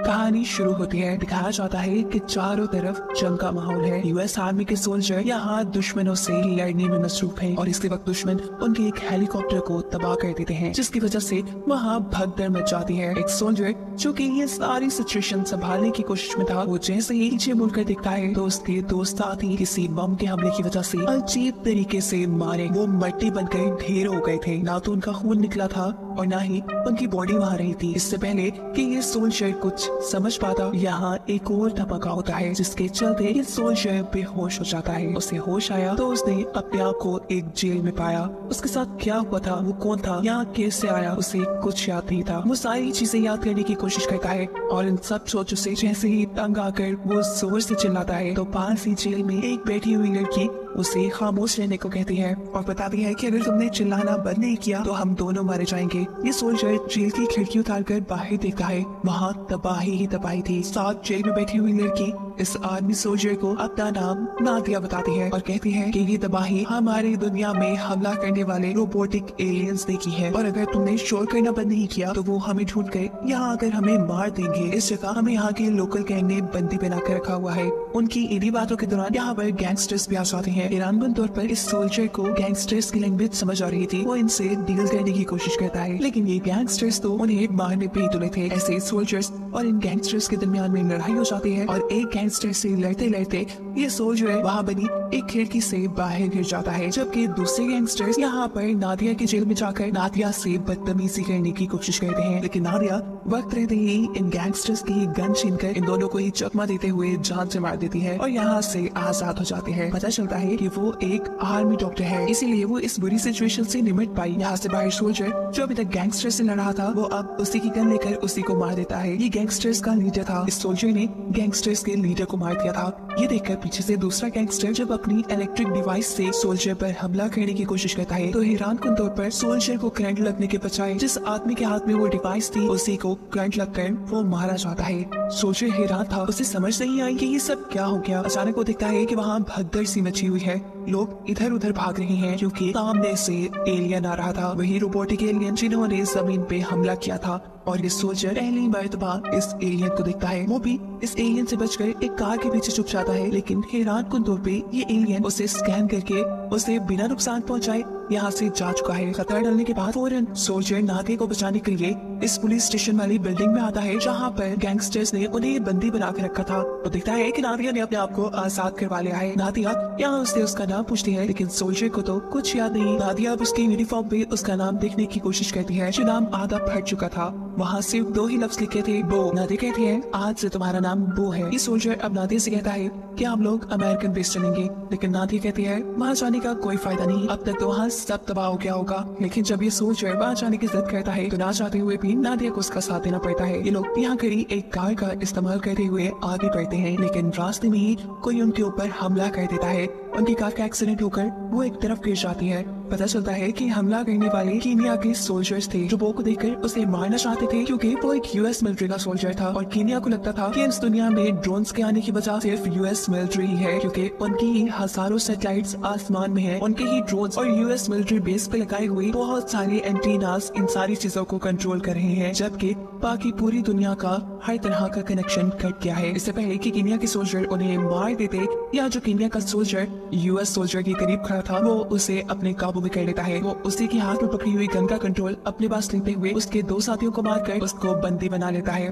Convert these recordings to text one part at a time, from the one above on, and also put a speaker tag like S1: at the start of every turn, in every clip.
S1: कहानी शुरू होती है। दिखाया जाता है कि चारों तरफ़ जंग का माहौल है। यूएस आर्मी के सोल्जर यहाँ दुश्मनों से लड़ने में मसरूफ हैं और इसके वक्त दुश्मन उनके एक हेलीकॉप्टर को तबाह कर देते हैं, जिसकी वजह से वहाँ भगदड़ मच जाती है। एक सोल्जर जो कि ये सारी सिचुएशन संभालने की कोशिश में था, वो जैसे ही पीछे मुड़कर दिखता है तो उसके दो साथी किसी बम के हमले की वजह से अजीब तरीके से मारे। वो मट्टी बनकर ढेर हो गए थे। ना तो उनका खून निकला था और ना ही उनकी बॉडी वहाँ रही थी। इससे पहले कि ये सोल्जर कुछ समझ पाता, यहाँ एक और धमाका होता है, जिसके चलते ये सोल्जर बेहोश हो जाता है। उसे होश आया तो उसने अपने आप को एक जेल में पाया। उसके साथ क्या हुआ था? वो कौन था? यहाँ कैसे आया? उसे कुछ याद नहीं था। वो सारी चीज़ें याद करने की कोशिश करता है और इन सब सोचों से जैसे ही तंग आकर वो ज़ोर से चिल्लाता है। तो पास ही जेल में एक बैठी हुई लड़की उसे खामोश रहने को कहती है और बताती है कि अगर तुमने चिल्लाना बंद नहीं किया तो हम दोनों मारे जाएँगे। ये सोल्जर जेल की खिड़की उतार कर बाहर देखता है। वहाँ तबाही ही तबाही थी। साथ जेल में बैठी हुई लड़की इस आर्मी सोल्जर को अपना नाम नादिया बताती है और कहती है कि ये तबाही हमारी दुनिया में हमला करने वाले रोबोटिक एलियंस ने की है। और अगर तुमने शोर करना बंद नहीं किया तो वो हमें ढूंढ कर यहाँ आकर हमें मार देंगे। इस जगह हमें यहाँ के लोकल गैंग ने बंदी बना कर रखा हुआ है। उनकी इन्हीं बातों के दौरान यहाँ पर गैंगस्टर्स भी आ जाते हैं। ईरान तौर पर इस सोल्जर को गैंगस्टर्स की लैंग्वेज समझ आ रही थी। वो इनसे डील करने की कोशिश करता है। लेकिन ये गैंगस्टर्स तो उन्हें मारने पे तुले थे। ऐसे सोल्जर्स और इन गैंगस्टर्स के दरमियान में लड़ाई हो जाती है और एक गैंगस्टर से लड़ते लड़ते ये सोच जो है वहाँ बनी। एक खिड़की से बाहर गिर जाता है, जबकि दूसरे गैंगस्टर्स यहाँ पर नादिया की जेल में जाकर नादिया से बदतमीजी करने की कोशिश करते हैं। लेकिन नादिया वक्त रहते ही इन गैंगस्टर्स की गन छीन कर इन दोनों को ही चकमा देते हुए जान से मार देती है और यहाँ से आज़ाद हो जाती है। पता चलता है कि वो एक आर्मी डॉक्टर है, इसीलिए वो इस बुरी सिचुएशन से निमट पाई। यहाँ से बाहर सोल्जर जो अभी तक गैंगस्टर से लड़ रहा था, वो अब उसी की गन लेकर उसी को मार देता है। ये गैंगस्टर्स का लीडर था। इस सोल्जर ने गैंगस्टर्स के लीडर को मार दिया था। ये देखकर पीछे से दूसरा गैंगस्टर जब अपनी इलेक्ट्रिक डिवाइस से सोल्जर पर हमला करने की कोशिश करता है। तो हैरान कन तौर पर सोल्जर को करंट लगने के बजाय जिस आदमी के हाथ में वो डिवाइस थी, उसी को करंट लगकर वो मारा जाता है। सोल्जर हैरान था, उसे समझ नहीं आई कि ये सब क्या हो गया। अचानक वो दिखता है कि वहाँ भगदड़ सी मची हुई है। लोग इधर उधर भाग रहे हैं, क्योंकि सामने से एलियन आ रहा था। वही रोबोटिक एलियन जिन्होंने ज़मीन पे हमला किया था और ये सोल्जर पहली बार तबाह इस एलियन को देखता है। वो भी इस एलियन से बचकर एक कार के पीछे छुप जाता है, लेकिन हैरान कुन तौर पे ये एलियन उसे स्कैन करके उसे बिना नुकसान पहुँचाए यहाँ से जा चुका है। खतरा डलने के बाद फ़ौरन सोल्जर नादे को बचाने के लिए इस पुलिस स्टेशन वाली बिल्डिंग में आता है, जहाँ पर गैंगस्टर्स ने उन्हें बंदी बना के रखा था। तो दिखता है कि नादिया ने अपने आप को आज़ाद करवा लिया है। नादिया यहाँ उससे उसका नाम पूछती है, लेकिन सोल्जर को तो कुछ याद नहीं। नादिया अब उसके यूनिफॉर्म पे उसका नाम देखने की कोशिश करती है, जो नाम आधा फट चुका था। वहाँ सिर्फ़ दो ही लफ्ज लिखे थे, बो। नादिया कहती है, आज से तुम्हारा नाम बो है। ये सोल्जर अब नादिया से कहता है की हम लोग अमेरिकन बेस चलेंगे। लेकिन नादिया कहती है, वहाँ जाने का कोई फ़ायदा नहीं। अब तक तो वहाँ सब तबाह हो गया होगा? लेकिन जब ये सोच बाहर जाने की जिद करता है तो ना चाहते हुए भी नादिया को उसका साथ देना पड़ता है। ये लोग यहाँ करी एक कार का इस्तेमाल करते हुए आगे बढ़ते हैं, लेकिन रास्ते में ही कोई उनके ऊपर हमला कर देता है। उनकी कार का एक्सीडेंट होकर वो एक तरफ़ गिर जाती है। पता चलता है कि हमला करने वाले कीनिया के सोल्जर्स थे, जो बो को देखकर उसे मारना चाहते थे, क्योंकि वो एक यूएस मिलिट्री का सोल्जर था और कीनिया को लगता था कि इस दुनिया में ड्रोन्स के आने की वजह सिर्फ़ यूएस मिलिट्री ही है, क्योंकि उनकी ही हज़ारों सेटेलाइट आसमान में है। उनके ही ड्रोन और यूएस मिलिट्री बेस पे लगाए हुए बहुत सारे एंटीनास इन सारी चीज़ों को कंट्रोल कर रहे हैं, जबकि बाकी पूरी दुनिया का हर तरह का कनेक्शन कट गया है। इससे पहले की कीनिया के सोल्जर उन्हें मार देते या जो कीनिया का सोल्जर यूएस सोल्जर के करीब खड़ा था, वो उसे अपने काबू में कर लेता है। वो उसी के हाथ में पकड़ी हुई गन का कंट्रोल अपने पास लेते हुए उसके दो साथियों को मारकर उसको बंदी बना लेता है।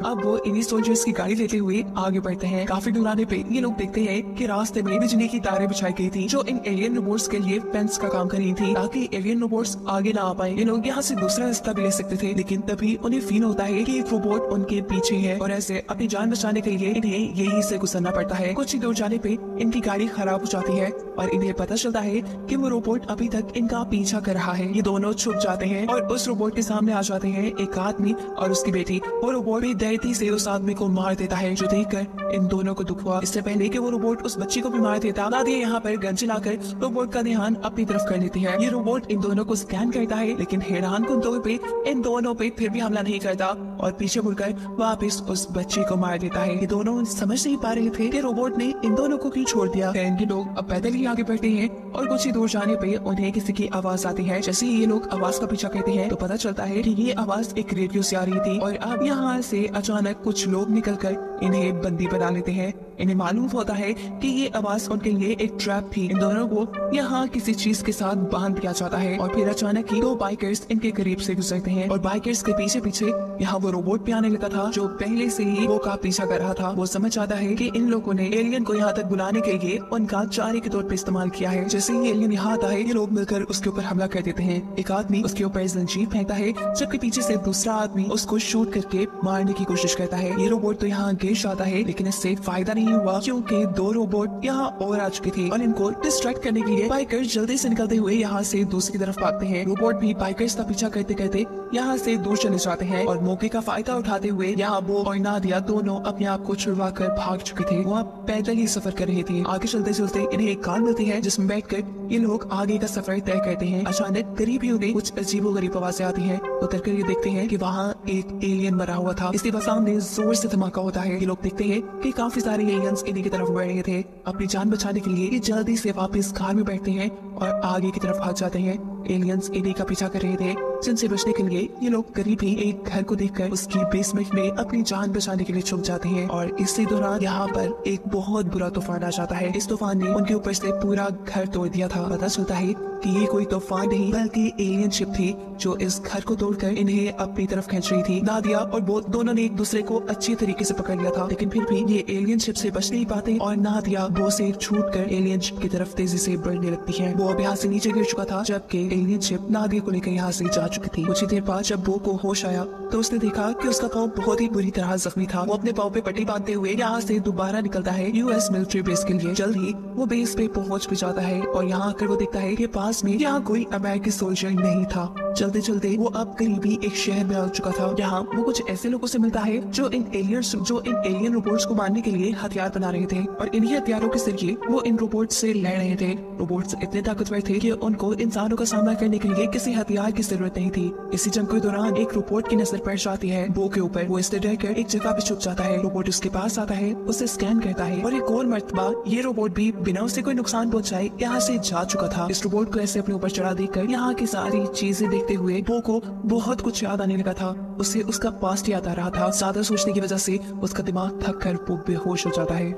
S1: अब वो इन्हीं सोल्जर्स की गाड़ी लेते हुए आगे बढ़ते हैं। काफ़ी दूर आने पे ये लोग देखते हैं कि रास्ते में बिजली की तारें बिछाई गई थी, जो इन एलियन रोबोट्स के लिए फेंस का काम कर रही थी, ताकि एलियन रोबोट्स आगे ना आ पाए। ये लोग यहाँ से दूसरा रास्ता भी ले सकते थे, लेकिन तभी उन्हें फील होता है की एक रोबोट उनके पीछे है, और ऐसे अपनी जान बचाने के लिए इन्हें यही से गुजरना पड़ता है। कुछ ही दूर जाने पे इनकी गाड़ी खराब हो जाती है, और इन्हें पता चलता है कि वो रोबोट अभी तक इनका पीछा कर रहा है। ये दोनों छुप जाते हैं, और उस रोबोट के सामने आ जाते हैं एक आदमी और उसकी बेटी। वो रोबोट भी बेकायदगी से उस आदमी को मार देता है? जो देखकर इन दोनों को दुख हुआ। इससे पहले कि वो रोबोट उस बच्ची को भी मार देता नादिया यहाँ पर गन चलाकर रोबोट का ध्यान अपनी तरफ़ कर लेती है। ये रोबोट इन दोनों को स्कैन करता है, लेकिन हैरान कुन तौर पे इन दोनों पे फिर भी हमला नहीं करता और पीछे मुड़कर वापस उस बच्ची को मार देता है। ये दोनों समझ नहीं पा रहे थे कि रोबोट ने इन दोनों को क्यों छोड़ दिया। इनके लोग अब पैदल ही आगे बढ़ते हैं और कुछ ही दूर जाने पे उन्हें किसी की आवाज़ आती है। जैसे ये लोग आवाज़ का पीछा करते हैं तो पता चलता है कि ये आवाज़ एक रेडियो से आ रही थी और अब यहाँ से अचानक कुछ लोग निकलकर इन्हें बंदी बना लेते हैं। इन्हें मालूम होता है कि ये आवाज़ उनके लिए एक ट्रैप थी। इन दोनों को यहाँ किसी चीज़ के साथ बाँध दिया जाता है और फिर अचानक ही दो बाइकर्स इनके करीब से गुजरते हैं और बाइकर्स के पीछे पीछे यहाँ वो रोबोट भी आने लगा था जो पहले से ही वो का पीछा कर रहा था। वो समझ आता है की इन लोगों ने एलियन को यहाँ तक बुलाने के लिए उनका चारे के तौर पर इस्तेमाल किया है। जैसे ही एलियन यहाँ आता है, ये लोग मिलकर उसके ऊपर हमला कर देते हैं। एक आदमी उसके ऊपर जंजीर फेंकता है, जबकि पीछे से दूसरा आदमी उसको शूट करके मारने की कोशिश करता है। ये रोबोट तो यहाँ गिर जाता है, लेकिन इससे फ़ायदा नहीं हुआ क्योंकि दो रोबोट यहाँ और आ चुके थे। और इनको डिस्ट्रैक्ट करने के लिए बाइकर जल्दी से निकलते हुए यहाँ से दूसरी तरफ़ भागते हैं। रोबोट भी बाइकर्स का पीछा करते करते यहाँ से दूर चले जाते हैं और मौके का फ़ायदा उठाते हुए यहाँ वो और नादिया दोनों अपने आप को छुड़वा कर भाग चुके थे। वो अब पैदल ही सफ़र कर रहे थे। आगे चलते चलते इन्हें एक कार मिलती है जिसमें बैठकर ये लोग आगे का सफ़र तय करते हैं। अचानक करीब ही उन्हें कुछ अजीबो गरीब आवाज़ें आती है। उतर कर ये देखते हैं की वहाँ एक एलियन मरा हुआ था। इसके सामने ज़ोर से धमाका होता है। ये लोग देखते हैं कि काफ़ी सारे एलियंस इन्हीं की तरफ़ बढ़ रहे थे। अपनी जान बचाने के लिए ये जल्दी से वापस कार में बैठते हैं और आगे की तरफ़ भाग जाते हैं। एलियंस इन्हीं का पीछा कर रहे थे। जिनसे बचने के लिए ये लोग करीब ही एक घर को देखकर उसकी बेसमेंट में अपनी जान बचाने के लिए छुप जाते हैं और इसी दौरान यहाँ पर एक बहुत बुरा तूफ़ान आ जाता है। इस तूफ़ान ने उनके ऊपर से पूरा घर तोड़ दिया था। पता चलता है कि ये कोई तूफ़ान नहीं, बल्कि एलियन शिप थी, जो इस घर को तोड़कर इन्हें अपनी तरफ़ खींच रही थी। नादिया और वो दोनों ने एक दूसरे को अच्छी तरीके से पकड़ लिया था, लेकिन फिर भी ये एलियन शिप से बच नहीं पाते और नादिया बो से छूट कर एलियन शिप की तरफ़ तेज़ी से बढ़ने लगती है। वो अब यहाँ से नीचे गिर चुका था, जबकि एलियन शिप नादिया को लेकर यहाँ से जा चुकी थी। कुछ ही देर बाद जब वो को होश आया तो उसने देखा कि उसका पाँव बहुत ही बुरी तरह जख्मी था। वो अपने पाँव पे पट्टी बांधते हुए यहाँ से दोबारा निकलता है यूएस मिलिट्री बेस के लिए। जल्द ही वो बेस पे पहुँच भी जाता है और यहाँ आकर वो देखता है कि पास में यहाँ कोई अमेरिकी सोल्जर नहीं था। चलते चलते वो अब करीबी एक शहर में आ चुका था। यहाँ वो कुछ ऐसे लोगों से मिलता है जो इन एलियन जो इन एलियन रोबोट्स को मारने के लिए हथियार बना रहे थे और इन्हीं हथियारों के ज़रिए वो इन रोबोट से लड़ रहे थे। रोबोट्स इतने ताकतवर थे कि उनको इंसानों का सामना करने के लिए किसी हथियार की ज़रूरत नहीं थी। इसी जंग के दौरान एक रोबोट की नज़र पड़ जाती है। बो के ऊपर वो इससे डर कर एक जगह पे छुप जाता है। रोबोट उसके पास आता है, उसे स्कैन करता है और एक और मरतबा, ये रोबोट भी बिना उसे कोई नुकसान पहुँचाए यहाँ से जा चुका था। इस रोबोट को ऐसे अपने ऊपर चढ़ा देकर यहाँ की सारी चीज़ें देखते हुए बो को बहुत कुछ याद आने लगा था। उसे उसका पास्ट याद आ रहा था। ज़्यादा सोचने की वजह से उसका दिमाग थक कर वो बेहोश हो जाता है।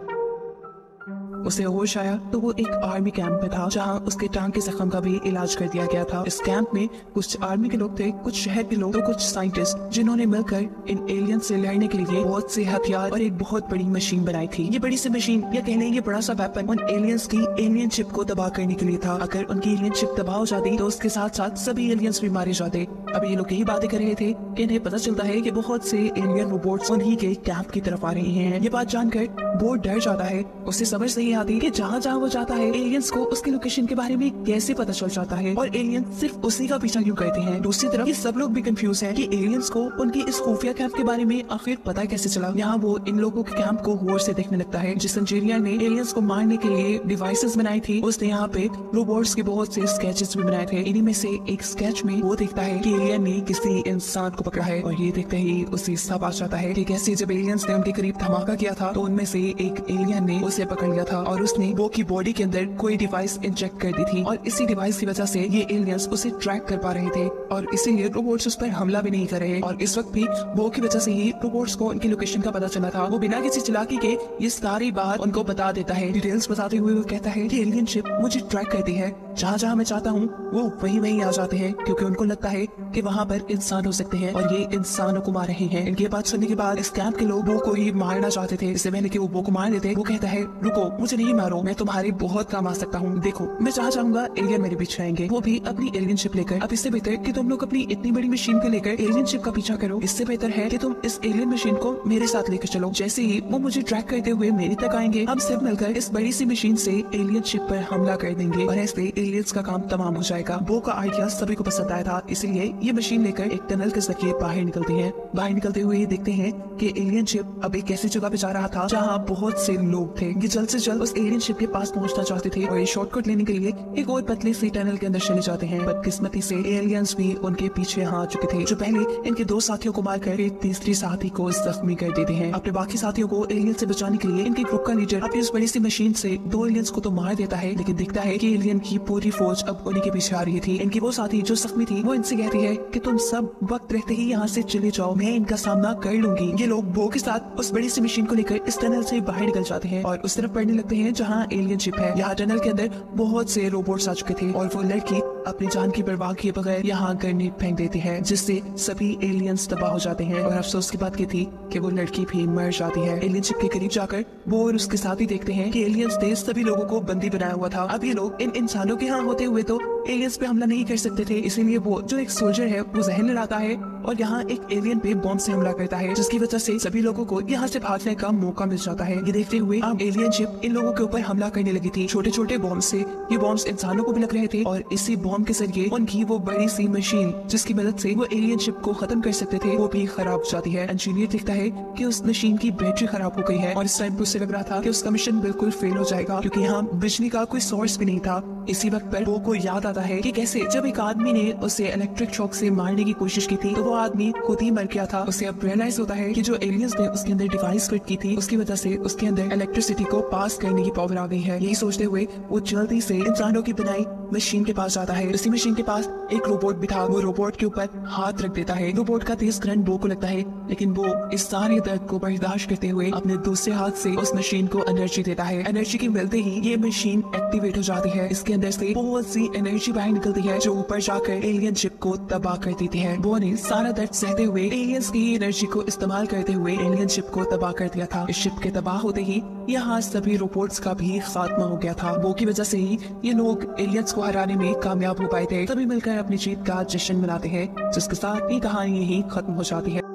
S1: उसे होश आया तो वो एक आर्मी कैंप में था, जहाँ उसके टांग के जख्म का भी इलाज कर दिया गया था। इस कैंप में कुछ आर्मी के लोग थे, कुछ शहर के लोग तो कुछ साइंटिस्ट, जिन्होंने मिलकर इन एलियन से लड़ने के लिए बहुत से हथियार और एक बहुत बड़ी मशीन बनाई थी। ये बड़ी सी मशीन, या कहने ये बड़ा सा वेपन उन एलियंस की एलियन शिप को तबाह करने के लिए था। अगर उनकी एलियन शिप तबाह हो जाती तो उसके साथ साथ सभी एलियंस भी मारे जाते। अब ये लोग यही बातें कर रहे थे कि इन्हें पता चलता है कि बहुत से एलियन रोबोट्स उन्हीं के कैंप की तरफ़ आ रहे हैं। ये बात जानकर बोर्ड डर जाता है, उसे समझ नहीं आती कि जहाँ जहाँ वो जाता है एलियंस को उसके लोकेशन के बारे में कैसे पता चल जाता है? और एलियन सिर्फ़ उसी का पीछा क्यों करते हैं? दूसरी तरफ़ ये सब लोग भी कंफ्यूज हैं कि एलियंस को उनकी इस खुफिया कैंप के बारे में आखिर पता कैसे चला? यहाँ वो इन लोगों के कैंप को गौर से देखने लगता है, जिस इंजीनियर ने एलियंस को मारने के लिए डिवाइसेस बनाई थी, उसने यहाँ पे रोबोट्स के बहुत से स्केचेस भी बनाए थे। इन्हीं में से एक स्केच में वो देखता है कि एलियन ने किसी इंसान को पकड़ा है और ये देखते ही उसे सब आ जाता है कि कैसे जब एलियंस ने उनके करीब धमाका किया था तो उनमें से एक एलियन ने उसे पकड़ लिया था। और उसने वो की बॉडी के अंदर कोई डिवाइस इंजेक्ट कर दी थी और इसी डिवाइस की वजह से ये एलियंस उसे ट्रैक कर पा रहे थे और इसीलिए रोबोट्स उस पर हमला भी नहीं कर रहे। और इस वक्त भी वो की वजह से ही रोबोट्स को उनकी लोकेशन का पता चला था। वो बिना किसी चलाकी के ये सारी बात उनको बता देता है। डिटेल्स बताते हुए वो कहता है एलियन शिप मुझे ट्रैक करती है। जहाँ जहाँ मैं चाहता हूँ, वो वही वही आ जाते हैं, क्योंकि उनको लगता है कि वहाँ पर इंसान हो सकते हैं और ये इंसानों को मार रहे हैं। इनकी बात सुनने के बाद इस कैंप के लोग वो को ही मारना चाहते थे। इससे पहले की वो वो को मार देते? वो कहता है, रुको, मुझे नहीं मारो। मैं तुम्हारी बहुत काम आ सकता हूँ। देखो, मैं जहाँ चाहूँगा एलियन मेरे पीछे आएँगे। वो भी अपनी एलियन शिप लेकर। अब इससे बेहतर कि तुम लोग अपनी इतनी बड़ी मशीन को लेकर एलियन शिप का पीछा करो। इससे बेहतर है कि तुम इस एलियन मशीन को मेरे साथ लेकर चलो। जैसे ही वो मुझे ट्रैक करते हुए मेरे तक आएँगे, हम सब मिलकर इस बड़ी सी मशीन से एलियन शिप पर हमला कर देंगे और ऐसे एलियंस का काम तमाम हो जाएगा। वो का आइडिया सभी को पसंद आया था, इसलिए ये मशीन लेकर एक टनल के ज़रिए बाहर निकलती है। बाहर निकलते हुए देखते हैं कि एलियन शिप अब एक ऐसी जगह पे जा रहा था जहाँ बहुत से लोग थे। ये जल्द से जल्द उस एलियन शिप के पास पहुँचना चाहते थे और ये शॉर्टकट लेने के लिए एक और पतले सी टनल के अंदर चले जाते हैं। बदकिस्मती से एलियंस भी उनके पीछे आ चुके थे, जो पहले इनके दो साथियों को मारकर एक तीसरी साथी को जख्मी कर देते हैं। अपने बाकी साथियों को एलियन से बचाने के लिए इनके ग्रुप का लीडर अपनी उस बड़ी सी मशीन से दो एलियंस को तो मार देता है, लेकिन दिखता है कि एलियन की पूरी फौज अब उन्हीं के पीछे आ रही थी। इनकी वो साथी जो जख्मी थी, वो इनसे कहती है कि तुम सब वक्त रहते ही यहाँ से चले जाओ, मैं इनका सामना कर लूँगी। ये लोग बो के साथ उस बड़ी सी मशीन को लेकर इस टनल से बाहर निकल जाते हैं और उस तरफ़ बढ़ने लगते हैं जहाँ एलियन शिप है। यहाँ टनल के अंदर बहुत से रोबोट आ चुके थे और वो लड़की अपनी जान की परवाह किए बगैर यहाँ ग्रेनेड फेंक देती है, जिससे सभी एलियंस तबाह हो जाते हैं। और अफसोस की बात की थी कि वो लड़की भी मर जाती है। एलियन शिप के करीब जाकर वो और उसके साथ ही देखते हैं कि एलियंस ने सभी लोगों को बंदी बनाया हुआ था। अब ये लोग इन इंसानों के यहाँ होते हुए तो एलियंस पे हमला नहीं कर सकते थे। इसीलिए वो जो एक सोल्जर है, वो जहन लड़ाता है और यहाँ एक एलियन पे बॉम्ब से हमला करता है, जिसकी वजह से सभी लोगों को यहाँ से भागने का मौका मिल जाता है। ये देखते हुए अब एलियन शिप इन लोगों के ऊपर हमला करने लगी थी। छोटे छोटे बॉम्ब से ये बॉम्ब इंसानों को भी लग रहे थे और इसी के ज़रिए उनकी वो बड़ी सी मशीन जिसकी मदद से वो एलियन शिप को खत्म कर सकते थे, वो भी खराब जाती है। इंजीनियर दिखता है कि उस मशीन की बैटरी खराब हो गई है और इस टाइम पे उसे लग रहा था कि उसका मिशन बिल्कुल फेल हो जाएगा, क्योंकि यहाँ बिजली का कोई सोर्स भी नहीं था। इसी वक्त पर वो को याद आता है कि कैसे जब एक आदमी ने उसे इलेक्ट्रिक शॉक से मारने की कोशिश की थी तो वो आदमी खुद ही मर गया था। उसे अब रियलाइज़ होता है कि जो एलियंस ने उसके अंदर डिवाइस फिट की थी, उसकी वजह से उसके अंदर इलेक्ट्रिसिटी को पास करने की पावर आ गई है। यही सोचते हुए वो जल्दी से इंसानों की बनाई मशीन के पास जाता है। उसी मशीन के पास एक रोबोट था वो रोबोट के ऊपर हाथ रख देता है। रोबोट का तेज करंट बो को लगता है, लेकिन वो इस सारे दर्द को बर्दाश्त करते हुए अपने दूसरे हाथ से उस मशीन को एनर्जी देता है। एनर्जी के मिलते ही ये मशीन एक्टिवेट हो जाती है। इसके अंदर से बहुत सी एनर्जी बाहर निकलती है, जो ऊपर जाकर एलियन शिप को तबाह कर देती है। वो ने सारा दर्द सहते हुए एलियंस की एनर्जी को इस्तेमाल करते हुए एलियन शिप को तबाह कर दिया था। इस शिप के तबाह होते ही यहाँ सभी रोबोट्स का भी खात्मा हो गया था। वो की वजह से ही ये लोग एलियंस को हराने में कामयाब हो पाए थे। सभी मिलकर अपनी जीत का जश्न मनाते हैं, जिसके साथ ये कहानी यही खत्म हो जाती है।